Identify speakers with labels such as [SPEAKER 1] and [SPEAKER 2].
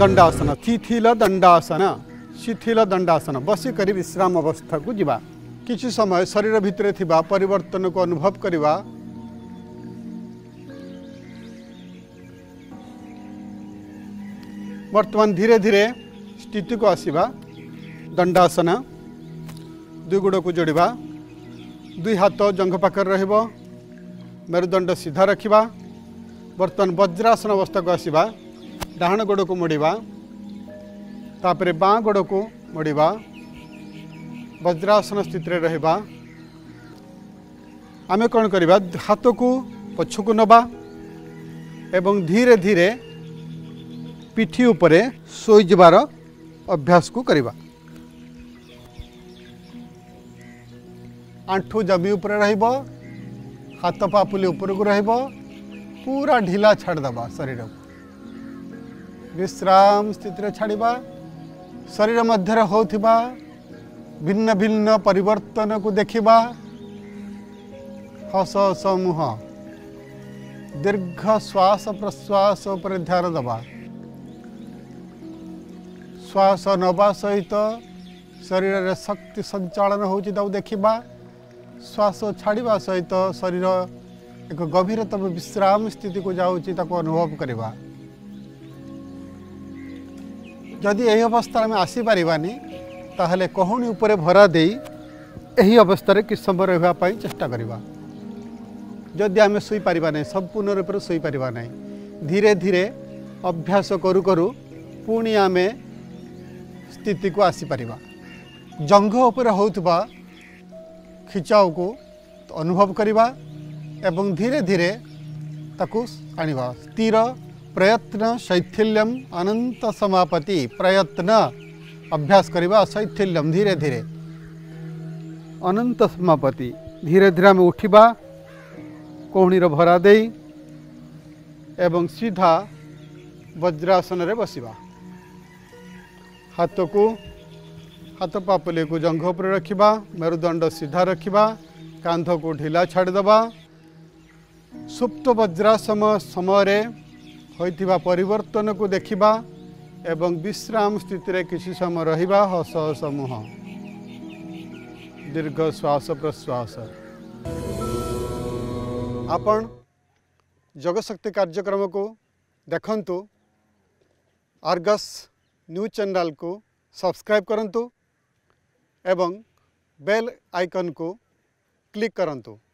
[SPEAKER 1] दंडासन शिथिल दंडासन शिथिल दंडासन बस कर विश्राम अवस्था को जवा कि समय शरीर भितर पर अनुभव करने बर्तमान धीरे धीरे स्थित को आसवा दंडासन दुई गोड़ को जोड़वा दुई हाथ जंघ पाखर रेरुदंड सीधा रखा बर्तमान वज्रासन अवस्था को आसवा डाण गोड़ को मोड़ा तापर बाँ गोड़ को मोड़ा वज्रासन स्थित रमे कौन कर हाथ को पछक नवा एवं धीरे धीरे पीठ उपर शोजार अभ्यास को करवा आंठू जमी उपर रात पापुली उपरकू रूरा ढिला छाड़ दबा शरीर को विश्राम स्थित छाड़ शरीर मध्य हो भिन्न भिन्न परिवर्तन को देखा हस मुह दीर्घ श्वास प्रश्वास ध्यान दवा श्वास नवा सहित शरीर में शक्ति संचालन हो देखा श्वास छाड़ सहित शरीर एक गभीरतम विश्राम स्थित को जाऊँगी अनुभव करवा ଯଦି ଏହି ଅବସ୍ଥାରେ ଆମେ ଆସିପାରିବାନି ତାହେଲେ କହୁଣୀ ଉପରେ ଭରା ଦେଇ ଏହି ଅବସ୍ଥାରେ କିଛି ସମୟ ରହିବା ପାଇଁ ଚେଷ୍ଟା କରିବା ଯଦି ଆମେ ଶୋଇପାରିବା ନାହିଁ ସମ୍ପୂର୍ଣ୍ଣ ରୂପରେ ଶୋଇପାରିବା ନାହିଁ ଧୀରେ ଧୀରେ ଅଭ୍ୟାସ କରୁ କରୁ ପୁଣି ଆମେ ସ୍ଥିତିକୁ ଆସିପାରିବା ଜଙ୍ଘ ଉପରେ ହେଉଥିବା ଖିଚାଉକୁ ଅନୁଭବ କରିବା ଏବଂ ଧୀରେ ଧୀରେ ତାକୁ ଆଣିବା ସ୍ଥିର प्रयत्न शैथिल्यम अनंत समापति प्रयत्न अभ्यास करवा शैथिल्यम धीरे धीरे अनंत समापति धीरे धीरे आम उठवा कहणीर भरा दे एवं सीधा वज्रासन बस हाथ को हाथ पापुली को जंघ पर रखा मेरुदंड सीधा रखा कांध को ढिला छाड़ दबा सुप्त वज्रासम समय होता पर देखा एवं विश्राम स्थित किसी समय रहा हस हस मुह दीर्घ श्वास प्रश्वास आपण जगशक्ति कार्यक्रम को देखु आर्गस न्यूज चैनल को सब्सक्राइब करूँ एवं बेल आइकन को क्लिक करूँ